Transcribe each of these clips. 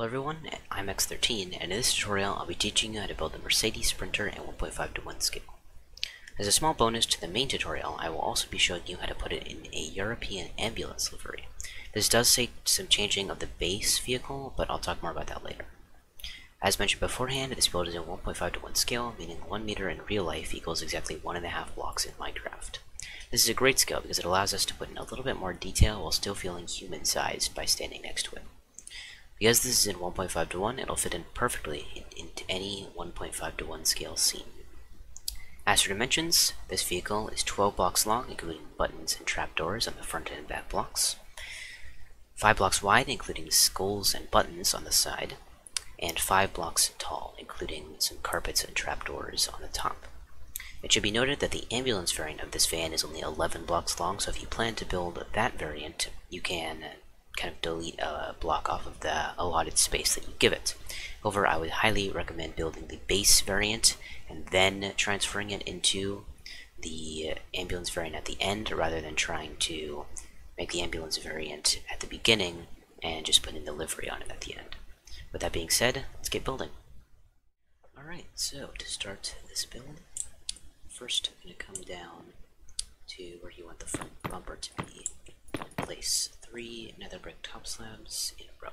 Hello everyone, I'm X13, and in this tutorial I'll be teaching you how to build a Mercedes Sprinter at 1.5 to 1 scale. As a small bonus to the main tutorial, I will also be showing you how to put it in a European ambulance livery. This does take some changing of the base vehicle, but I'll talk more about that later. As mentioned beforehand, this build is in 1.5 to 1 scale, meaning 1 meter in real life equals exactly 1.5 blocks in Minecraft. This is a great scale because it allows us to put in a little bit more detail while still feeling human-sized by standing next to it. Because this is in 1.5 to 1, it'll fit in perfectly into any 1.5 to 1 scale scene. As for dimensions, this vehicle is 12 blocks long, including buttons and trapdoors on the front and back blocks, 5 blocks wide, including skulls and buttons on the side, and 5 blocks tall, including some carpets and trapdoors on the top. It should be noted that the ambulance variant of this van is only 11 blocks long, so if you plan to build that variant, you can kind of delete a block off of the allotted space that you give it. However, I would highly recommend building the base variant and then transferring it into the ambulance variant at the end rather than trying to make the ambulance variant at the beginning and just putting the livery on it at the end. With that being said, let's get building. Alright, so to start this build, first I'm going to come down to where you want the front bumper to be. Place three nether brick top slabs in a row.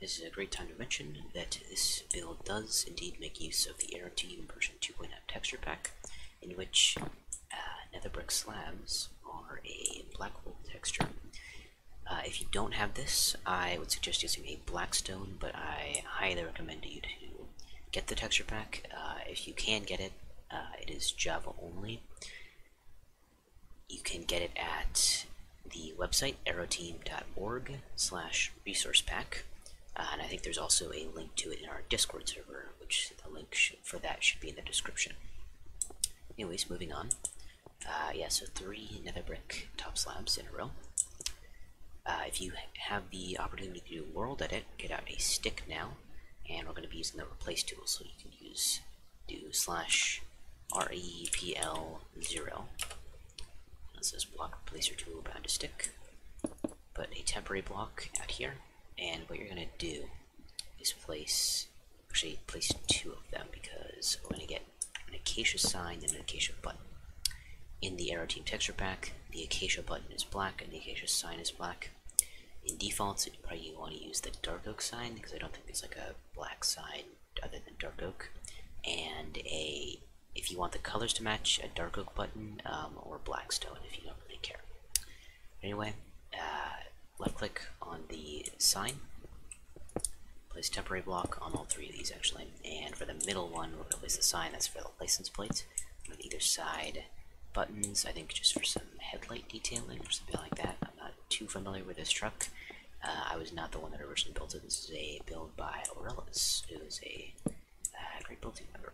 This is a great time to mention that this build does indeed make use of the Aeroteam version 2.0 texture pack, in which uh, nether brick slabs are a black hole texture. Uh, if you don't have this, I would suggest using a blackstone, but I highly recommend you to get the texture pack. Uh, if you can get it, uh, it is Java only. You can get it at the website aeroteam.org slash resource pack. Uh, and I think there's also a link to it in our Discord server, which the link for that should be in the description. Anyways, moving on. Uh, yeah, so three nether brick top slabs in a row. Uh, if you have the opportunity to do world edit, get out a stick now, and we're going to be using the replace tool, so you can use do slash repl0 it says block replacer tool bound to stick. Put a temporary block out here, and what you're going to do is place, actually place two of them because we're going to get an acacia sign and an acacia button. In the Aeroteam texture pack, the acacia button is black and the acacia sign is black. In defaults, you probably want to use the dark oak sign because I don't think there's like a black sign other than dark oak. And a if you want the colors to match, a dark oak button um, or blackstone if you don't really care. Anyway, uh, left click on the sign, place temporary block on all three of these actually, and for the middle one we're going to place the sign that's for the license plates On either side, buttons, I think just for some headlight detailing or something like that. I'm not too familiar with this truck. Uh, I was not the one that originally built it. This is a build by Aurelius, who is a uh, great building member.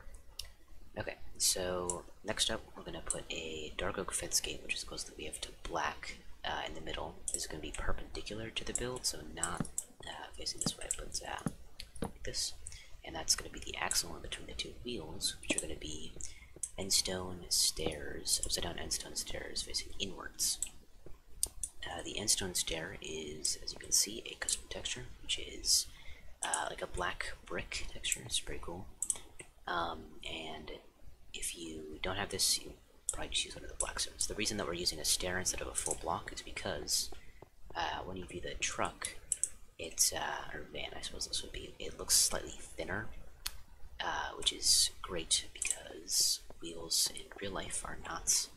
Okay, so next up we're going to put a dark oak fence gate, which is supposed to be up to black uh, in the middle. This is going to be perpendicular to the build, so not uh, facing this way, but uh, like this. And that's going to be the axle in between the two wheels, which are going to be endstone stairs, upside down endstone stairs facing inwards. Uh, the endstone stair is, as you can see, a custom texture, which is uh, like a black brick texture. It's pretty cool. Um, and if you don't have this, you probably just use one of the black stones. The reason that we're using a stair instead of a full block is because uh, when you view the truck, it's, uh, or van I suppose this would be, it looks slightly thinner, uh, which is great because wheels in real life are not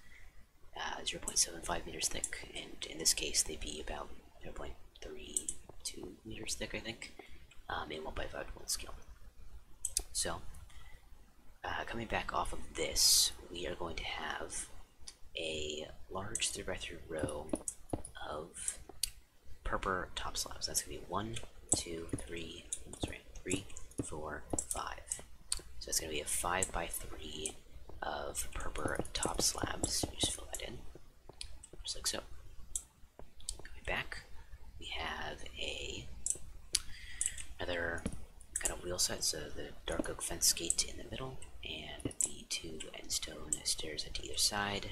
uh, 0.75 meters thick, and in this case they'd be about 0.32 meters thick, I think, um, in 1 by 5 to 1 scale. So, uh, coming back off of this, we are going to have a large 3x3 row of purple top slabs. That's going to be one, two, three, sorry, three, four, five. So it's going to be a 5 by 3 of purple top slabs. You just fill that in, just like so. Coming back, we have a another kind of wheel set, so the dark oak fence gate in the middle, two endstone stairs at either side.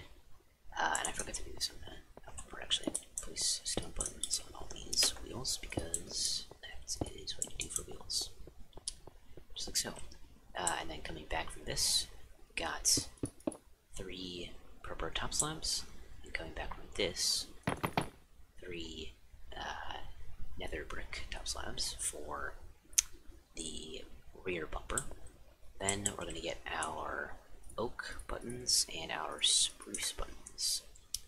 Uh, and I forgot to do this on the upper actually. Place stone buttons on all these wheels because that is what you do for wheels. Just like so. Uh, and then coming back from this, got three purple top slabs, and coming back from this, three uh, nether brick top slabs for the rear bumper. Then we're going to get our oak buttons and our spruce buttons.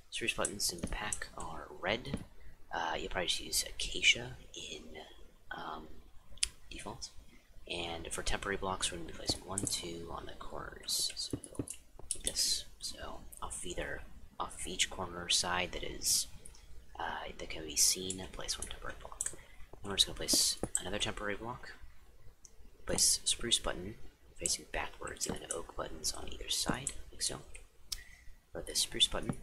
Spruce buttons in the pack are red. Uh, you'll probably just use acacia in um, default. And for temporary blocks, we're going to be placing one, two on the corners. So this. So off either off each corner side that is uh, that can be seen, place one temporary block. Then we're just going to place another temporary block. Place spruce button facing backwards and then oak buttons on either side, like so. Put the spruce button,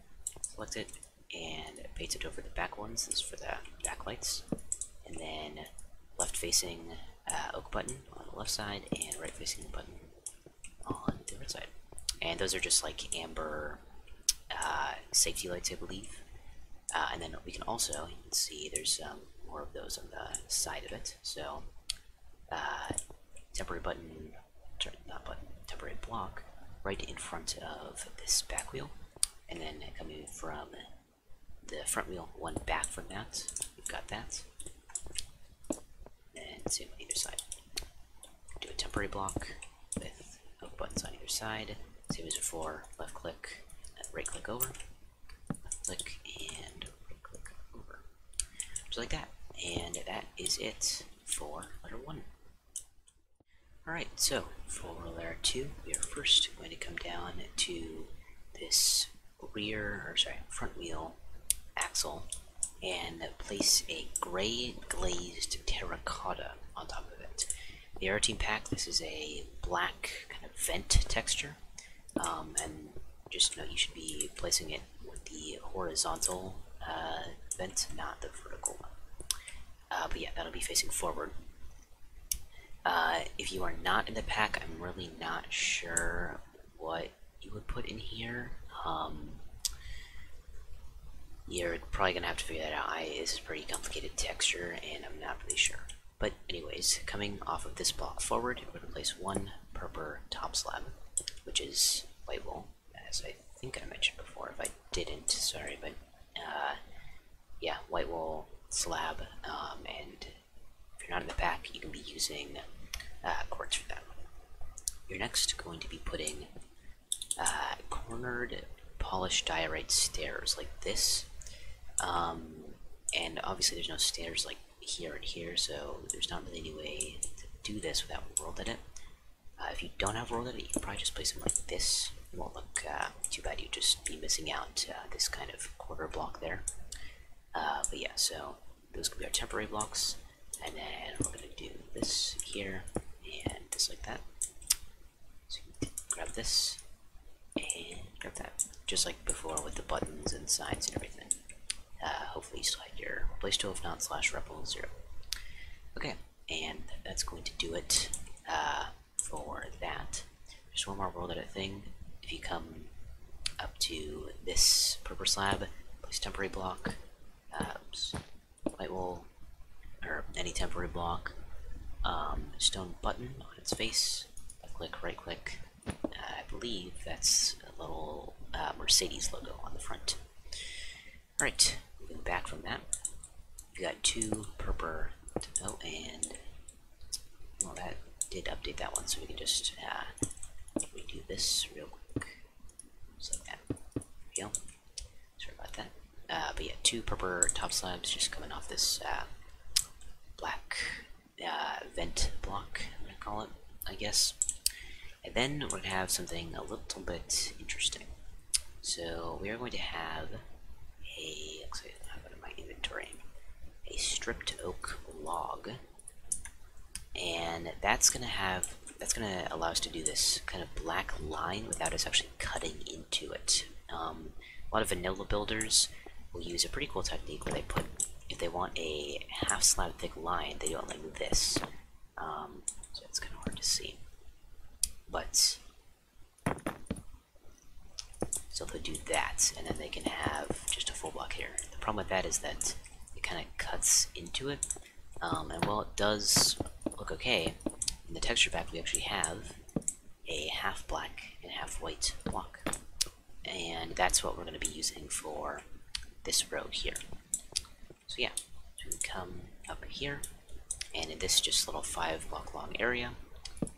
select it, and paste it over the back ones. This is for the backlights. And then left facing uh, oak button on the left side and right facing button on the right side. And those are just like amber uh, safety lights, I believe. Uh, and then we can also, you can see there's um, more of those on the side of it. So, uh, temporary button, not button, temporary block right in front of this back wheel. And then coming from the front wheel, one back from that, we've got that. And same on either side. Do a temporary block with buttons on either side. Same as before, left click, right click over, left click, and right click over. Just like that. And that is it for letter 1. Alright, so for layer 2, we are first going to come down to this rear, or sorry, front wheel axle and place a gray glazed terracotta on top of it. The Aeroteam pack, this is a black kind of vent texture, um, and just note you should be placing it with the horizontal uh, vent, not the vertical one. Uh, but yeah, that'll be facing forward. Uh, if you are not in the pack, I'm really not sure what you would put in here. Um, you're probably gonna have to figure that out. I, this is pretty complicated texture, and I'm not really sure. But anyways, coming off of this block forward, we're gonna place one purple top slab, which is white wool, as I think I mentioned before. If I didn't, sorry, but uh, yeah, white wool slab, um, and not in the pack, you can be using uh, quartz for that. You're next going to be putting uh, cornered polished diorite stairs like this um, and obviously there's no stairs like here and here, so there's not really any way to do this without world edit. Uh, if you don't have world edit, you can probably just place them like this. It won't look uh, too bad, you'd just be missing out uh, this kind of quarter block there. Uh, but yeah, so those could be our temporary blocks, and then we're to do this here, and just like that. So grab this, and grab that, just like before with the buttons and signs and everything. Uh, hopefully you still had your place to if not slash rebel zero. Okay, and that's going to do it uh, for that. Just one more world edit thing. If you come up to this purple slab, place temporary block, uh, oops, white wool, or any temporary block, um, stone button on its face, click, right click. I believe that's a little uh, Mercedes logo on the front. Alright, moving back from that, we've got two purple oh, and well, that did update that one, so we can just uh, redo this real quick. Just like that. There we go. Sorry about that. Uh, but yeah, two purple top slabs just coming off this uh, black uh, vent block, I'm gonna call it, I guess. And then we're gonna have something a little bit interesting. So we are going to have a, looks like inventory a stripped oak log and that's gonna have that's gonna allow us to do this kind of black line without us actually cutting into it um, a lot of vanilla builders will use a pretty cool technique where they put if they want a half slab thick line they do it like this um, so it's kind of hard to see but so they'll do that and then they can have just a full block here The problem with that is that it kind of cuts into it. Um, and while it does look OK, in the texture pack we actually have a half black and half white block. And that's what we're going to be using for this row here. So yeah, so we come up here, and in this just little five block long area,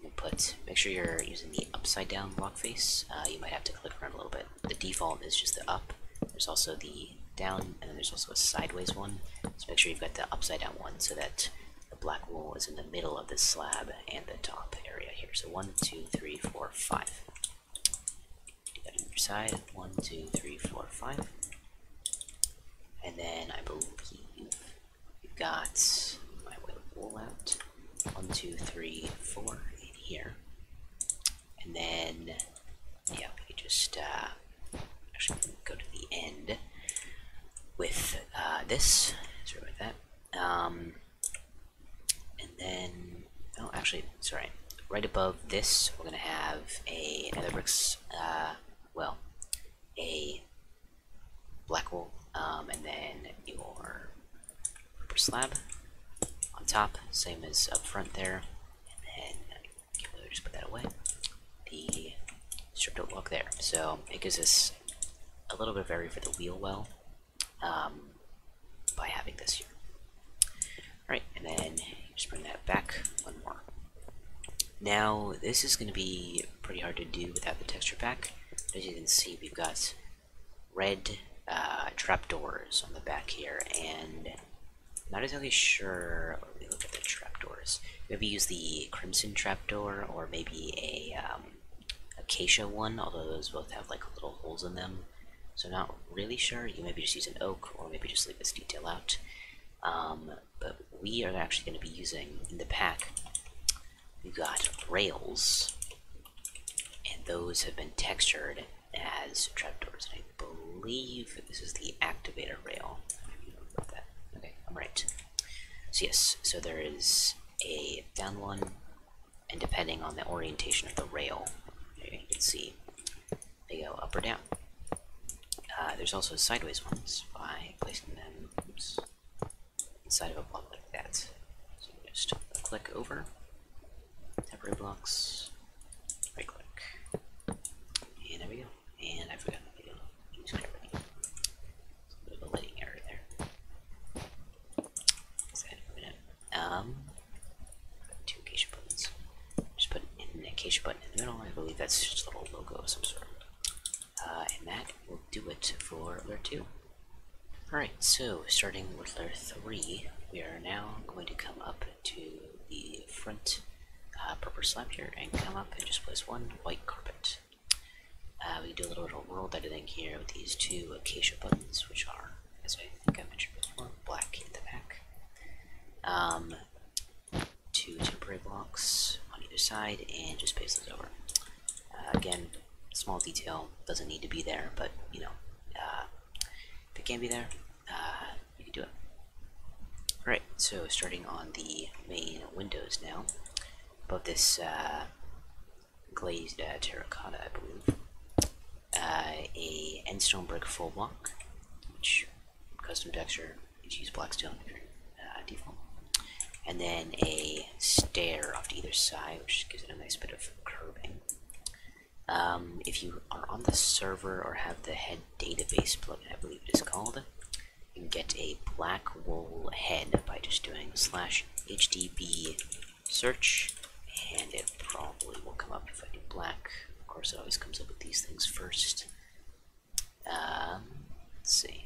you put, make sure you're using the upside down block face. Uh, you might have to click around a little bit. The default is just the up. There's also the down, and then there's also a sideways one. So make sure you've got the upside down one so that the black wool is in the middle of the slab and the top area here. So one, two, three, four, five. Do that on your side. One, two, three, four, five. And then I believe got my white wool out. One, two, three, four in here. And then, yeah, we could just uh, actually go to the end with uh, this. Sorry about that. Um, and then, oh, actually, sorry. Right above this, we're gonna have a Netherbricks, uh, well, a black wool, um, and then your rubber slab on top, same as up front there, and then just put that away. The stripped out block there, so it gives us a little bit of area for the wheel well um, by having this here. Alright, and then just bring that back one more. Now, this is going to be pretty hard to do without the texture pack. As you can see, we've got red uh, trapdoors on the back here, and not exactly sure. Let me look at the trapdoors. Maybe use the crimson trapdoor, or maybe a um, acacia one, although those both have like little holes in them. So not really sure. You maybe just use an oak, or maybe just leave this detail out. Um, but we are actually going to be using in the pack. We've got rails, and those have been textured as trapdoors. And I believe this is the activator rail. Right. So yes, so there is a down one, and depending on the orientation of the rail, you can see they go up or down. Uh, there's also sideways ones by placing them oops, inside of a block like that. So you just click over, temporary blocks, right click, and there we go. And I forgot to use gravity. It's a bit of a lighting error there. Um, two acacia buttons. Just put an acacia button in the middle. I believe that's just a little logo of some sort. Uh, and that will do it for layer 2. Alright, so starting with layer 3, we are now going to come up to the front here and come up and just place one white carpet. Uh, we do a little bit of world editing here with these two acacia buttons, which are, as I think I mentioned before, black in the back. Um, two temporary blocks on either side, and just paste those over. Uh, again, small detail doesn't need to be there, but you know, uh, if it can be there, uh, you can do it. Alright, so starting on the main windows now, above this uh, glazed uh, terracotta, I believe, uh, a endstone brick full block, which custom texture, you use blackstone uh, default, and then a stair off to either side, which gives it a nice bit of curving. Um, if you are on the server or have the head database plugin, I believe it is called, you can get a black wool head by just doing slash hdb search, and it probably will come up if I do black. Of course, it always comes up with these things first. Um, let's see.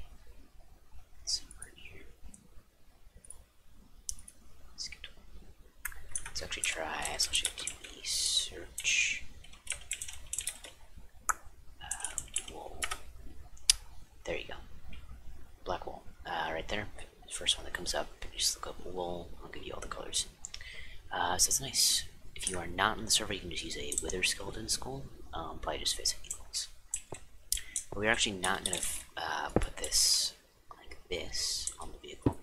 Let's, get let's actually try hdb search. There you go. Black wool. Uh, right there. First one that comes up. Just look up wool. I'll give you all the colors. Uh, so that's nice. If you are not in the server, you can just use a Wither Skeleton Skull. Um, probably just facing equals. But we're actually not going to uh, put this like this on the vehicle.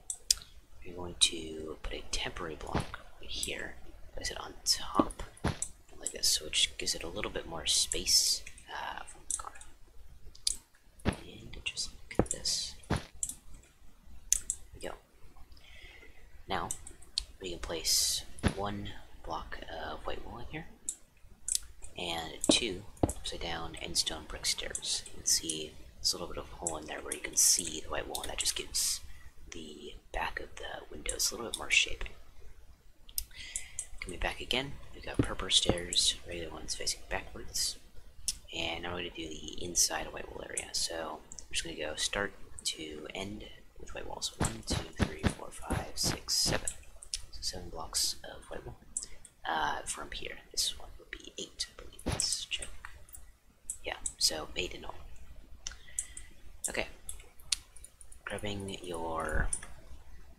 We're going to put a temporary block right here. Place it on top like this, so it gives it a little bit more space uh, from the car. And just this. We go. Now, we can place one block of white wall in here, and two upside down end stone brick stairs. You can see there's a little bit of a hole in there where you can see the white wall, and that just gives the back of the windows a little bit more shaping. Coming back again, we've got purple stairs, regular ones facing backwards. And now we're going to do the inside white wall area. So I'm just going to go start to end with white walls. One, two, three, four, five, six, seven. So seven blocks of white wall. Uh, from here, this one would be eight, I believe. Let's check. Yeah, so eight in all. Okay. Grabbing your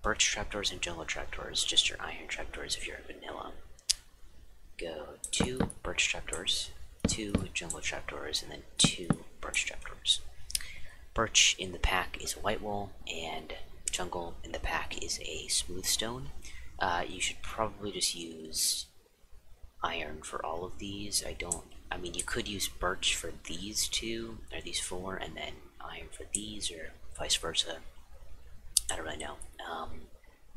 birch trapdoors and jungle trapdoors, just your iron trapdoors if you're vanilla. Go two birch trapdoors, two jungle trapdoors, and then two birch trapdoors. Birch in the pack is a white wall, and jungle in the pack is a smooth stone. Uh, you should probably just use iron for all of these. I don't. I mean, you could use birch for these two, or these four, and then iron for these, or vice versa. I don't really know. Um,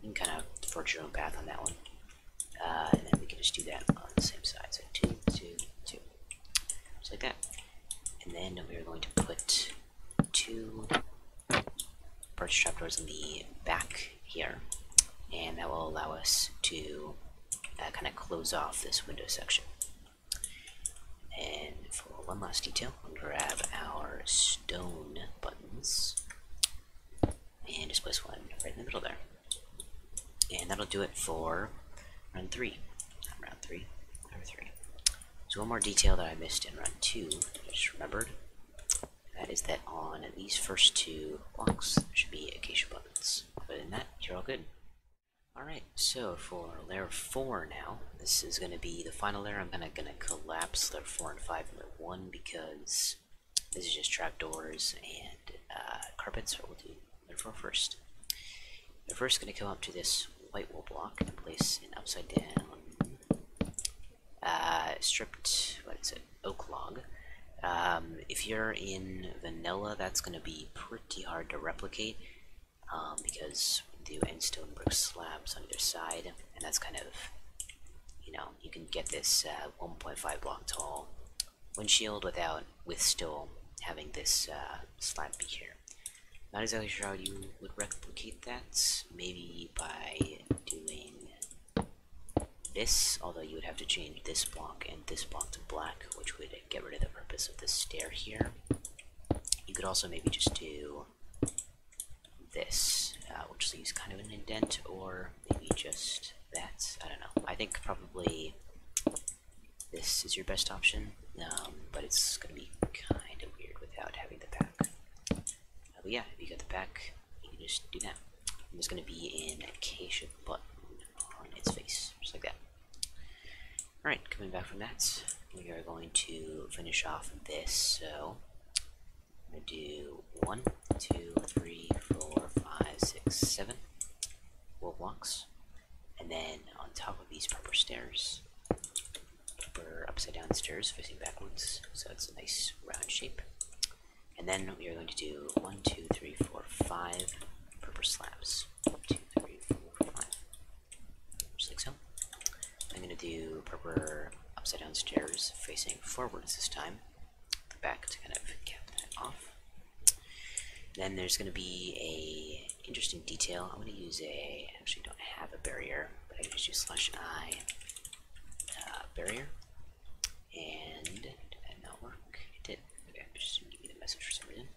you can kind of forge your own path on that one. Uh, and then we can just do that on the same side. So two, two, two. Just like that. And then we are going to put two birch trapdoors in the back here. And that will allow us to uh, kind of close off this window section. And for one last detail, we'll grab our stone buttons and just place one right in the middle there. And that'll do it for round three. Not round three, round three. So one more detail that I missed in round two, I just remembered. That is that on these first two blocks, there should be acacia buttons. Other than that, you're all good. Alright, so for layer 4 now, this is going to be the final layer. I'm gonna, gonna collapse layer 4 and 5 into 1 because this is just trapdoors and uh, carpets, so we'll do layer 4 first. We're first going to come up to this white wool block and place an upside down uh, stripped, what is it, oak log. Um, if you're in vanilla, that's going to be pretty hard to replicate um, because do end stone brick slabs on either side, and that's kind of, you know, you can get this uh, 1.5 block tall windshield without, with still having this uh, slab be here. Not exactly sure how you would replicate that. Maybe by doing this, although you would have to change this block and this block to black, which would get rid of the purpose of this stair here. You could also maybe just do this, uh, which leaves kind of an indent, or maybe just that. I don't know. I think probably this is your best option, um, but it's going to be kind of weird without having the pack. Uh, but yeah, if you got the pack, you can just do that. And there's going to be an acacia button on its face, just like that. Alright, coming back from that, we are going to finish off this, so I'm going to do one, two, three, five, six, seven wool blocks, and then on top of these purple stairs, purple upside down stairs facing backwards, so it's a nice round shape. And then we are going to do one, two, three, four, five purple slabs. Two, three, four, five. Just like so. I'm going to do purple upside down stairs facing forwards this time. The back to kind of. Then there's going to be a interesting detail. I'm going to use a, actually don't have a barrier, but I can just use slash i uh, barrier. And did that not work? It did. Okay, just give me the message for some reason.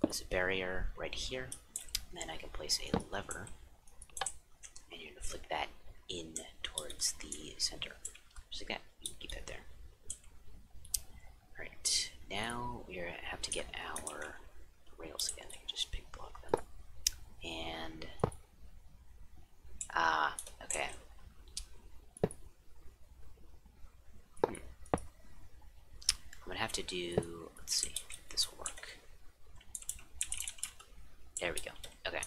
Place a barrier right here, and then I can place a lever, and you're going to flick that in towards the center. Just like that. You can keep that there. Alright, now we have to get our rails again. I can just pick block them. And ah, okay. Hmm. I'm gonna have to do let's see if this will work. There we go. Okay.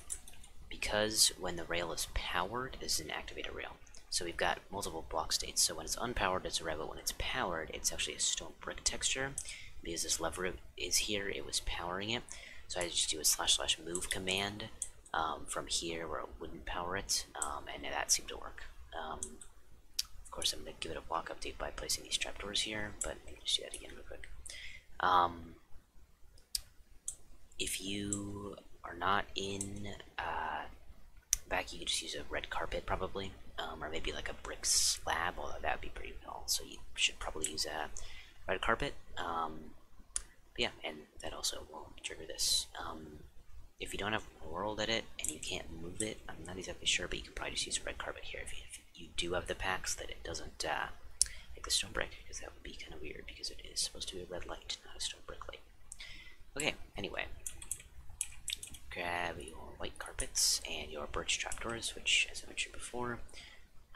Because when the rail is powered, this is an activator rail. So we've got multiple block states. So when it's unpowered, it's a rail, but when it's powered, it's actually a stone brick texture. Because this lever is here, it was powering it. So I just do a slash slash move command um, from here where it wouldn't power it, um, and that seemed to work. Um, of course, I'm going to give it a block update by placing these trapdoors here, but let me just do that again real quick. Um, if you are not in uh, back, you can just use a red carpet probably, um, or maybe like a brick slab, although that would be pretty dull. So you should probably use a red carpet. Um, yeah, and that also will trigger this. Um, if you don't have world edit and you can't move it, I'm not exactly sure, but you can probably just use red carpet here if you, if you do have the packs that it doesn't uh, like the stone brick, because that would be kind of weird because it is supposed to be a red light, not a stone brick light. Okay, anyway, grab your white carpets and your birch trapdoors, which, as I mentioned before,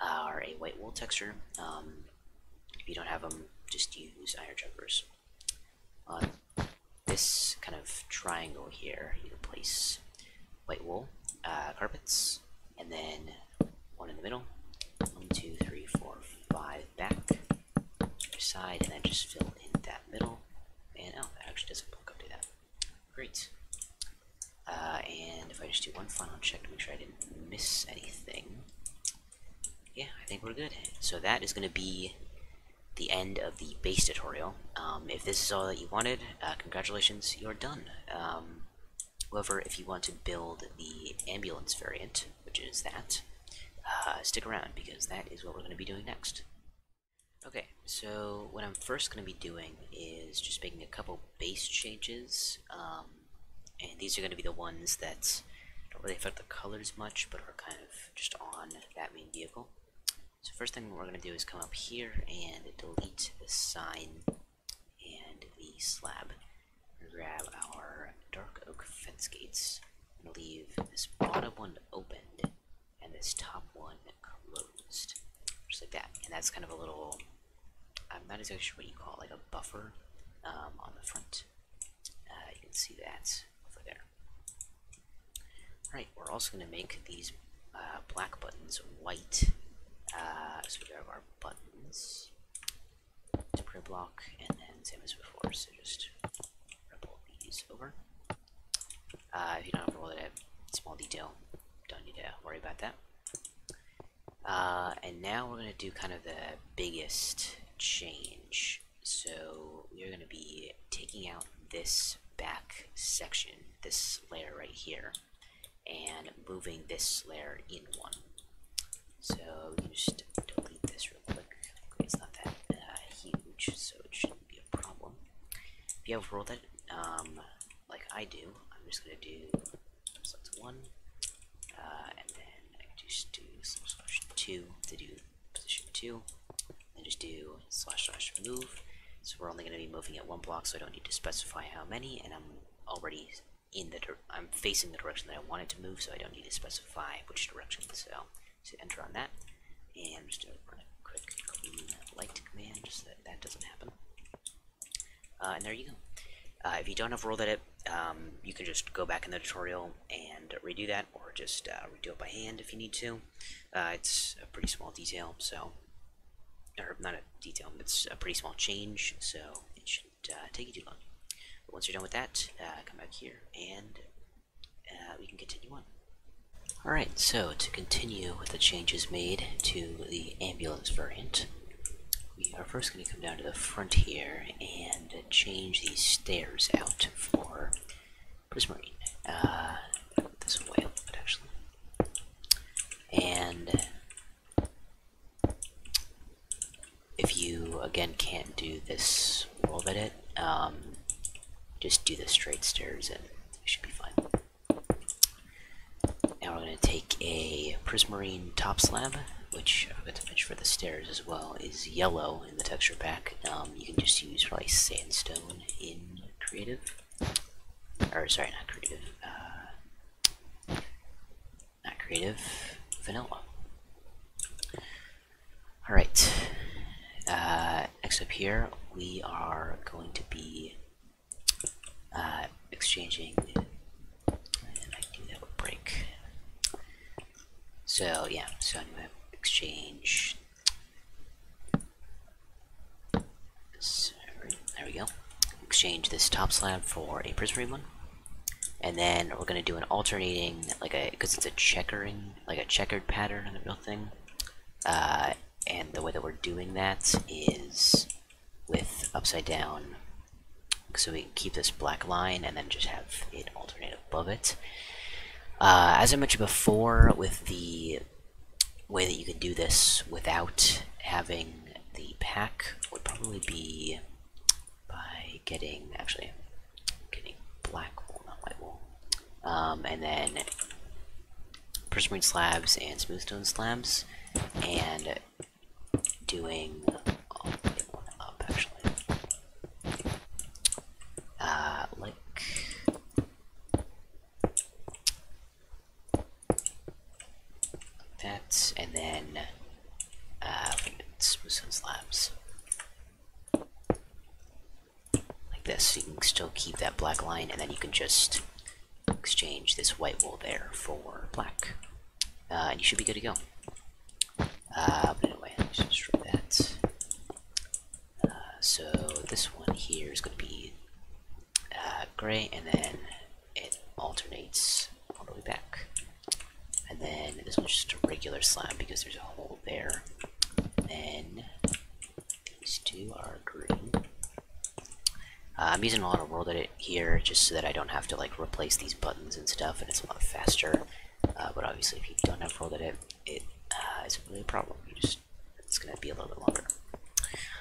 are a white wool texture. Um, if you don't have them, just use iron jumpers. On this kind of triangle here, you can place white wool uh, carpets, and then one in the middle, one, two, three, four, five back, side, and then just fill in that middle. And oh, that actually doesn't block up to that. Great. Uh, and if I just do one final check to make sure I didn't miss anything, yeah, I think we're good. So that is going to be the end of the base tutorial. Um, if this is all that you wanted, uh, congratulations, you're done. Um, however, if you want to build the ambulance variant, which is that, uh, stick around because that is what we're going to be doing next. Okay, so what I'm first going to be doing is just making a couple base changes, um, and these are going to be the ones that don't really affect the colors much, but are kind of just on that main vehicle. So first thing we're going to do is come up here and delete the sign and the slab. Grab our dark oak fence gates and leave this bottom one opened and this top one closed. Just like that. And that's kind of a little, I'm not exactly sure what you call it, like a buffer um, on the front. Uh, you can see that over there. Alright, we're also going to make these uh, black buttons white. Uh, so we have our buttons, temporary block, and then same as before, so just ripple these over. Uh, if you don't roll it small detail, don't need to worry about that. Uh, and now we're going to do kind of the biggest change. So we're going to be taking out this back section, this layer right here, and moving this layer in one. So just delete this real quick. It's not that uh, huge, so it shouldn't be a problem. If you have rolled it, um, like I do, I'm just to do select one, uh, and then I just do slash 2 to do position 2, and just do slash slash move. So we're only going to be moving at one block, so I don't need to specify how many, and I'm already in the I'm facing the direction that I want it to move, so I don't need to specify which direction. So, so enter on that, and I'm just to run a quick clean light command, just so that that doesn't happen. Uh, and there you go. Uh, if you don't have world edit, um, you can just go back in the tutorial and redo that, or just uh, redo it by hand if you need to. Uh, it's a pretty small detail, so or not a detail, it's a pretty small change, so it shouldn't uh, take you too long. But once you're done with that, uh, come back here and uh, we can continue on. Alright, so to continue with the changes made to the ambulance variant, we are first going to come down to the front here and change these stairs out for Prismarine. Uh, this way a little bit actually. And if you again can't do this world edit, um, just do the straight stairs and you should be fine. Now we're going to take a prismarine top slab, which I forgot to mention for the stairs as well, is yellow in the texture pack. Um, you can just use probably sandstone in creative. Or sorry, not creative. Uh, not creative. Vanilla. Alright. Uh, next up here, we are going to be uh, exchanging. And I do that with break. So yeah, so I'm gonna exchange. This, there we go. Exchange this top slab for a prismarine one, and then we're gonna do an alternating, like a, because it's a checkering, like a checkered pattern on the real thing. Uh, and the way that we're doing that is with upside down so we can keep this black line and then just have it alternate above it. Uh, as I mentioned before, with the way that you can do this without having the pack would probably be by getting, actually, getting black wool, not white wool, um, and then prismarine slabs and smoothstone slabs, and doing oh, one up actually. Uh, like that, and then uh, smoothstone slabs like this. So you can still keep that black line, and then you can just exchange this white wool there for black, uh, and you should be good to go. Uh, but anyway, let's just destroy that. Uh, so this one here is going to be uh, gray, and then it alternates all the way back. And then this one's just a regular slab because there's a hole there. Then these two are green. Uh, I'm using a lot of world edit here just so that I don't have to like replace these buttons and stuff, and it's a lot faster. Uh, but obviously, if you don't have world edit, it uh, isn't really a problem. You just it's gonna be a little bit longer.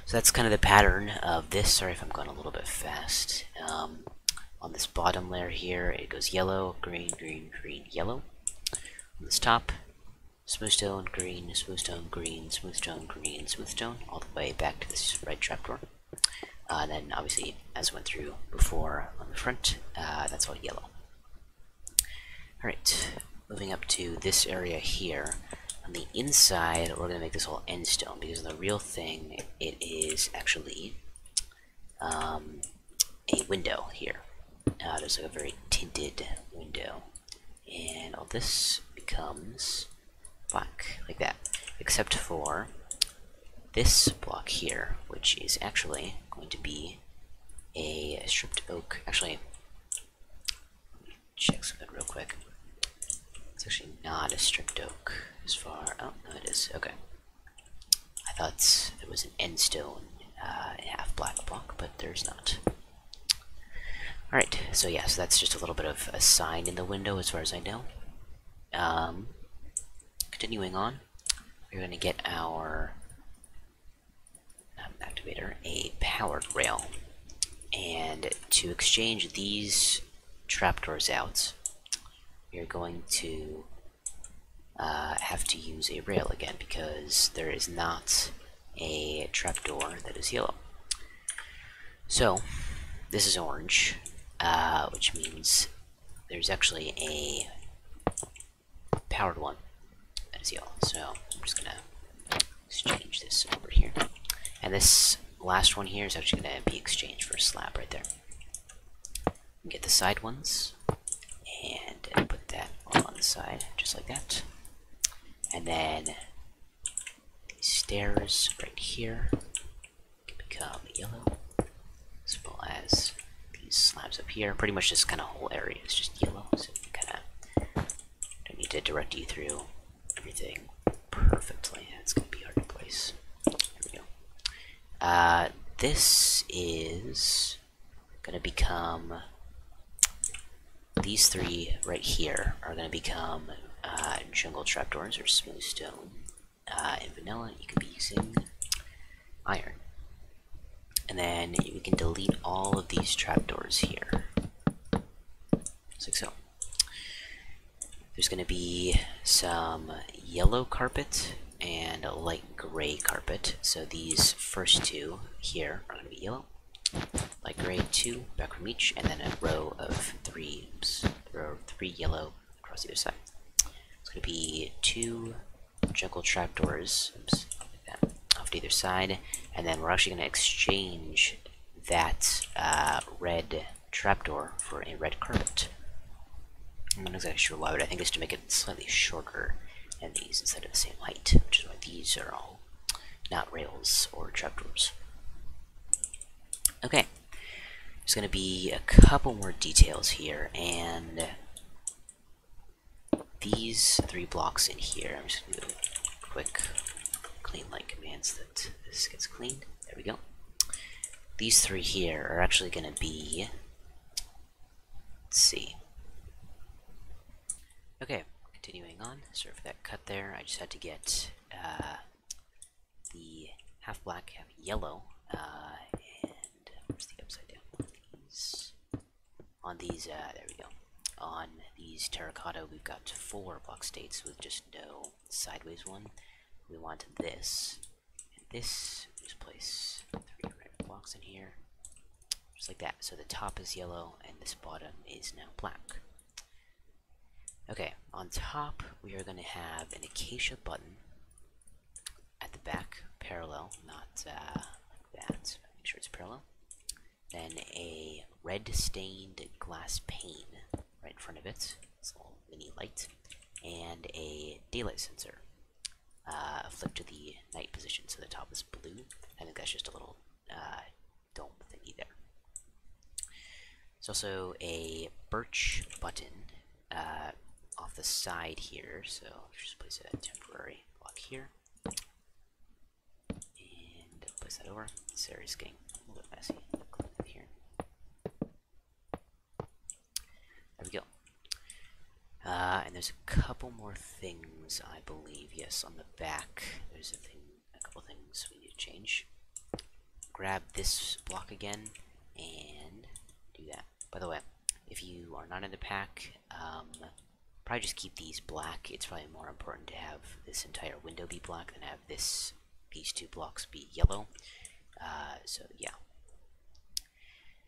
So that's kind of the pattern of this. Sorry if I'm going a little bit fast. Um, on this bottom layer here, it goes yellow, green, green, green, yellow. On this top, smoothstone, green, smoothstone, green, smoothstone, green, smoothstone, all the way back to this red trapdoor. Uh, then obviously, as went through before on the front, uh, that's all yellow. Alright, moving up to this area here. On the inside, we're going to make this all end stone because the real thing, it is actually um, a window here. Uh, there's like a very tinted window. And all this becomes black, like that. Except for this block here, which is actually going to be a stripped oak. Actually, check something real quick. It's actually not a stripped oak as far. Oh, no, it is. Okay. I thought it was an end stone uh, half black block, but there's not. Alright, so yeah, so that's just a little bit of a sign in the window as far as I know. Um, continuing on, we're going to get our activator, a powered rail. And to exchange these trapdoors out, you're going to uh, have to use a rail again because there is not a trapdoor that is yellow. So, this is orange, uh, which means there's actually a powered one that is yellow. So, I'm just gonna exchange this over here. And this last one here is actually gonna be exchanged for a slab right there. Get the side ones, and put that on the side, just like that. And then stairs right here can become yellow, as well as these slabs up here. Pretty much this kind of whole area is just yellow, so you kind of don't need to direct you through everything perfectly. It's going to be hard to place. Here we go. Uh, this is going to become these three right here are going to become uh, jungle trapdoors or smooth stone. Uh, in vanilla, you could be using iron. And then we can delete all of these trapdoors here. Like so. There's going to be some yellow carpet and a light gray carpet. So these first two here are going to be yellow light gray, two back from each, and then a row of three, oops, row of three yellow across either side. It's going to be two jungle trapdoors, oops, like that, off to either side, and then we're actually going to exchange that uh, red trapdoor for a red carpet. I'm not exactly sure why, but I think it's to make it slightly shorter than these instead of the same height, which is why these are all not rails or trapdoors. Okay, there's going to be a couple more details here, and these three blocks in here, I'm just going to do a quick clean light commands that this gets cleaned. There we go. These three here are actually going to be. Let's see. Okay, continuing on. Sorry for that cut there. I just had to get uh, the half black, half yellow, uh, and where's the upside down on these? On these, uh, there we go. On these terracotta, we've got four block states with just no sideways one. We want this, and this. Just place three red blocks in here, just like that. So the top is yellow, and this bottom is now black. Okay, on top we are going to have an acacia button at the back, parallel, not uh, like that. Make sure it's parallel. Then a red stained glass pane right in front of it. It's a little mini light. And a daylight sensor. Uh, flip to the night position so the top is blue. I think that's just a little uh, dome thingy there. There's also a birch button uh, off the side here, so just place a temporary block here. And place that over. This area is getting a little bit messy. Here. There we go. Uh, and there's a couple more things, I believe. Yes, on the back, there's a thing, a couple things we need to change. Grab this block again and do that. By the way, if you are not in the pack, um, probably just keep these black. It's probably more important to have this entire window be black than have this these two blocks be yellow. Uh, so yeah.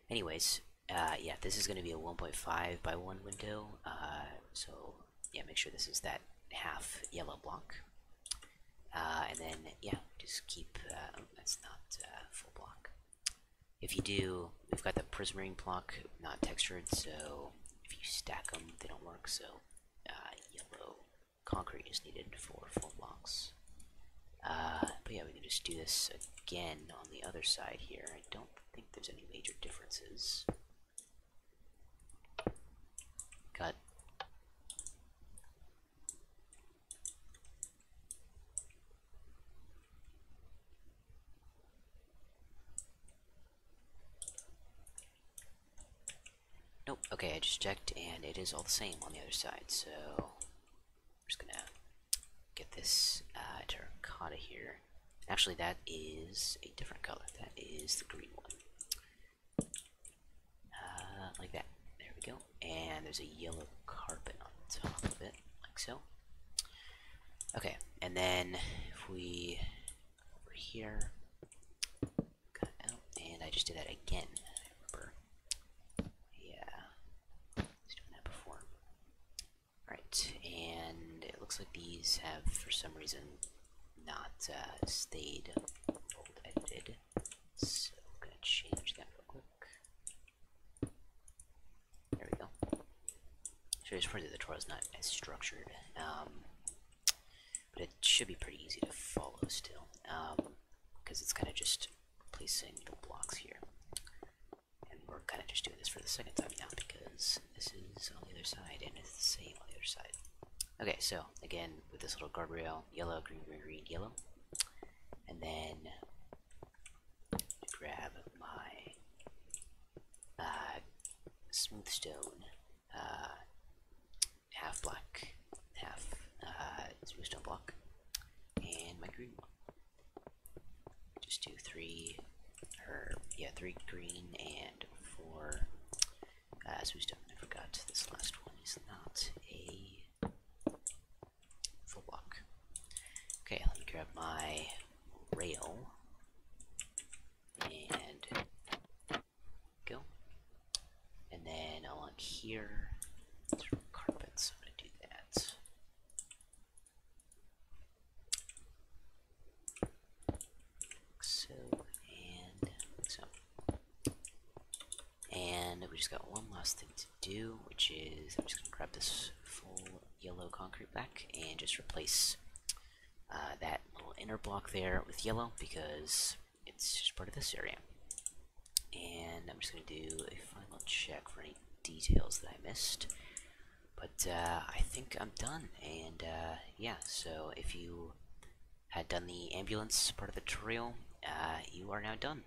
Anyways, uh, yeah, this is going to be a 1.5 by 1 window. Uh, so yeah, make sure this is that half yellow block. Uh, and then yeah, just keep. Uh, oh, that's not uh, full block. If you do, we've got the prismarine block not textured, so if you stack them, they don't work. So uh, yellow concrete is needed for full blocks. Uh, but yeah, we can just do this again on the other side here. I don't think there's any major differences. Got Nope, okay, I just checked and it is all the same on the other side, so I'm just gonna get this uh, terracotta here. Actually, that is a different color. That is the green one. Uh, like that. There we go. And there's a yellow carpet on top of it, like so. Okay, and then if we over here, cut out, and I just did that again. I remember. Yeah, I was doing that before. Alright, and it looks like these have, for some reason, not uh, stayed old edited. So I'm gonna change that real quick. There we go. So this part of the tutorial is not as structured, um, but it should be pretty easy to follow still, because it's kind of just placing the blocks here. And we're kind of just doing this for the second time now because this is on the other side and it's the same on the other side. Okay, so again with this little guardrail, yellow, green, green, green, yellow, and then grab my uh, smooth stone, uh, half black, half uh, smooth stone block, and my green one. Just do three, or yeah, three green and four uh, smooth stone. I forgot this last one is not a full block. Okay, let me grab my rail and go. And then along here, carpets, I'm gonna do that. Like so, and like so. And we just got one last thing to do, which is I'm just gonna grab this full yellow concrete back and just replace block there with yellow because it's just part of this area. And I'm just gonna do a final check for any details that I missed. But uh, I think I'm done, and uh, yeah. So if you had done the ambulance part of the tutorial, uh, you are now done.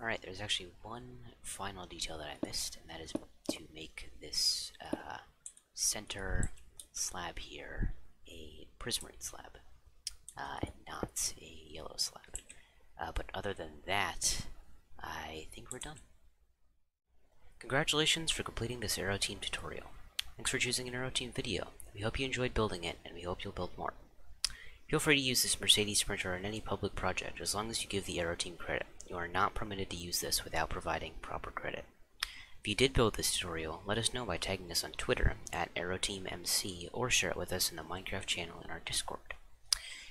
Alright, there's actually one final detail that I missed, and that is to make this uh, center slab here a prismarine slab, uh, and not a yellow slab. Uh, but other than that, I think we're done. Congratulations for completing this Aeroteam tutorial. Thanks for choosing an Aeroteam video. We hope you enjoyed building it, and we hope you'll build more. Feel free to use this Mercedes Sprinter on any public project as long as you give the Aeroteam credit. You are not permitted to use this without providing proper credit. If you did build this tutorial, let us know by tagging us on Twitter at AeroteamMC or share it with us in the Minecraft channel in our Discord.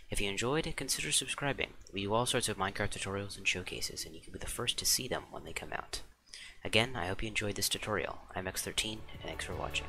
If you enjoyed, consider subscribing. We do all sorts of Minecraft tutorials and showcases, and you can be the first to see them when they come out. Again, I hope you enjoyed this tutorial. I'm X13, and thanks for watching.